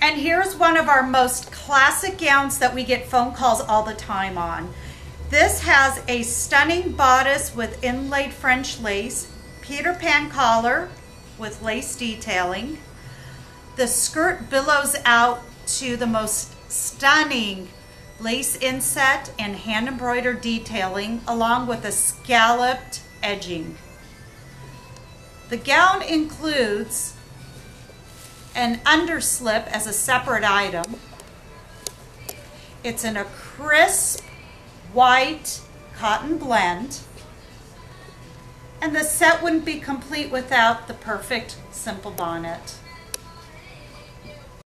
And here's one of our most classic gowns that we get phone calls all the time on. This has a stunning bodice with inlaid French lace, Peter Pan collar with lace detailing. The skirt billows out to the most stunning lace inset and hand embroidered detailing along with a scalloped edging. The gown includes an underslip as a separate item. It's in a crisp white cotton blend. And the set wouldn't be complete without the perfect simple bonnet.